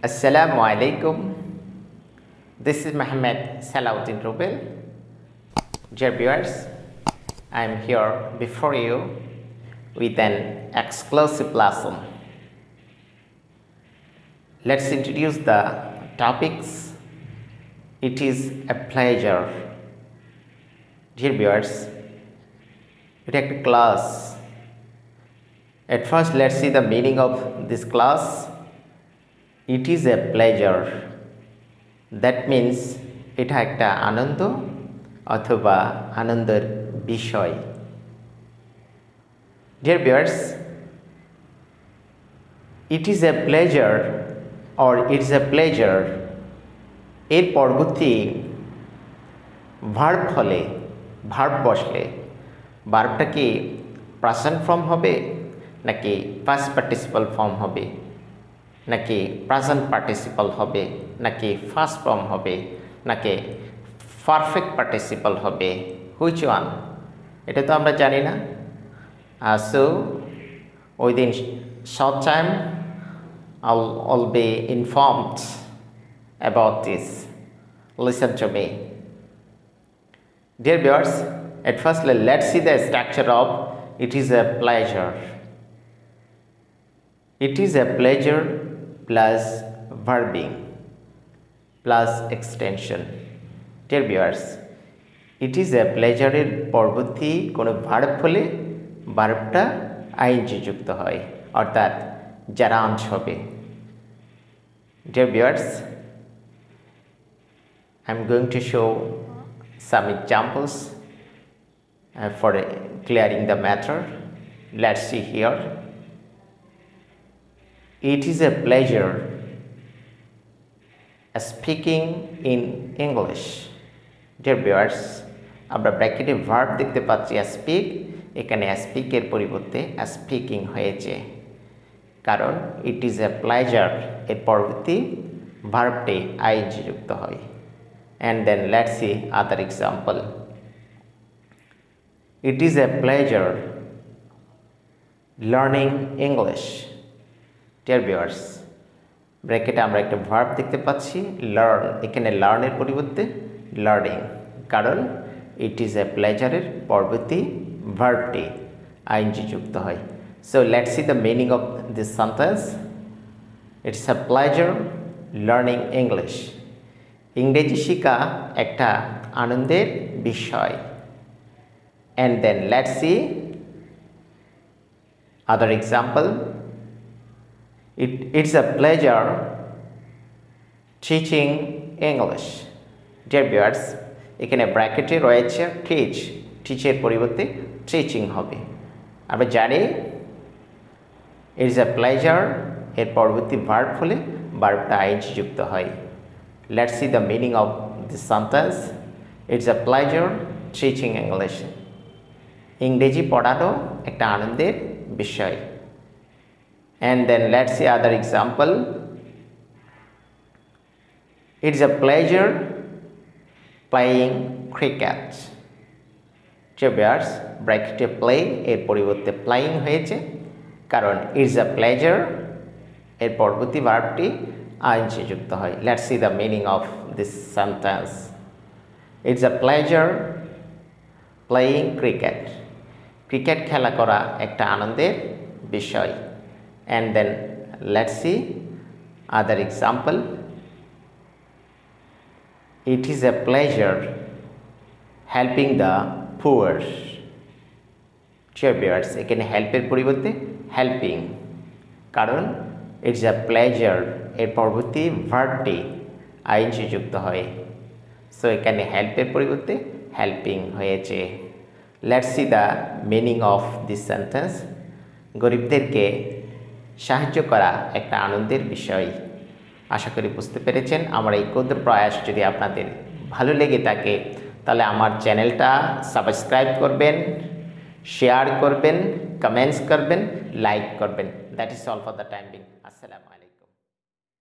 Assalamu alaikum. This is Mohammed Salauddin Rubel. Dear viewers, I am here before you with an exclusive lesson. Let's introduce the topics. It is a pleasure. Dear viewers, it is a class. At first, let's see the meaning of this class. It is a pleasure that means এটা একটা আনন্দ অথবা আনন্দের বিষয়। Dear viewers it is a pleasure or it's a pleasure এর পরবর্তী verb হলে verb বসলে ভার্বটা কি প্রাসেন্ট ফর্ম হবে নাকি ফার্স্ট পার্টিসিপাল ফর্ম হবে? নাকি প্রেজেন্ট পার্টিসিপাল হবে নাকি ফার্স্ট ফর্ম হবে নাকি পারফেক্ট পার্টিসিপাল হবে হুইচ ওয়ান এটা তো আমরা জানি না so within short time I'll, I'll be informed about this. Listen to me. Dear viewers, at first let's see the structure of it is a pleasure. It is a pleasure plus verbing plus extension. Dear viewers, it is a প্লেজারের পরবর্তী কোনো verb হলে ভার্বটা ING যুক্ত হয় অর্থাৎ যারা আঞ্চ হবে। Dear viewers I am going to show some examples for clearing the matter let's see here It is a pleasure speaking in English. Dear viewers, আমরা ব্র্যাকেটে ভার্ব দেখতে পাচ্ছি স্পিক এখানে স্পিকের পরিবর্তে স্পিকিং হয়েছে। কারণ ইট ইজ এ প্লেজার এর পরবর্তী ভার্বটি আইজি যুক্ত হয়। And then let's see other example it is a pleasure learning English dear viewers ব্র্যাকেটে আমরা একটা ভার্ব দেখতে পাচ্ছি লার্ন এখানে লার্নের পরিবর্তে লার্নিং কারণ ইট ইজ এ প্লেজারের পরবর্তী ভার্বটি আইনজি যুক্ত হয়। So let's see the meaning of this sentence it's a pleasure learning English ইংরেজি শিখা একটা আনন্দের বিষয়। And then let's see other example It, it's a pleasure teaching English. Dear viewers, এখানে ব্র্যাকেটে রয়েছে টিচ টিচের পরিবর্তে টিচিং হবে। আমরা জানি ইটস এ প্লেজার এর পরবর্তী ভার্ব হলে ভার্বটা আইনজি যুক্ত হয়। Let's see the meaning of this sentence it's a pleasure teaching English ইংরেজি পড়ানো একটা আনন্দের বিষয়। And then let's see other example. It's a pleasure playing cricket. যে বেয়ার্স ব্র্যাকেটে প্লে এর পরিবর্তে প্লাইং হয়েছে। কারণ ইটস আ প্লেজার এর পরবর্তী ভার্বটি আইনসি যুক্ত হয়। Let's see the meaning of this sentence it's a pleasure playing cricket cricket খেলা করা একটা আনন্দের বিষয়। And then let's see other example. It is a pleasure helping the poor. Viewers, এখানে হেল্পের পরিবর্তে হেল্পিং কারণ ইটস আ প্লেজার এর পরবর্তী ভার্বটি আইনসি যুক্ত হয়। সো এখানে হেল্পের পরিবর্তে হেল্পিং হয়েছে। Let's see the meaning of this sentence গরিবদেরকে সাহায্য করা একটা আনন্দের বিষয়। আশা করি বুঝতে পেরেছেন। আমার এই ক্ষুদ্র প্রয়াস যদি আপনাদের ভালো লেগে থাকে, তাহলে আমার চ্যানেলটা সাবস্ক্রাইব করবেন, শেয়ার করবেন, কমেন্টস করবেন, লাইক করবেন। That is all for the time being. আসসালামু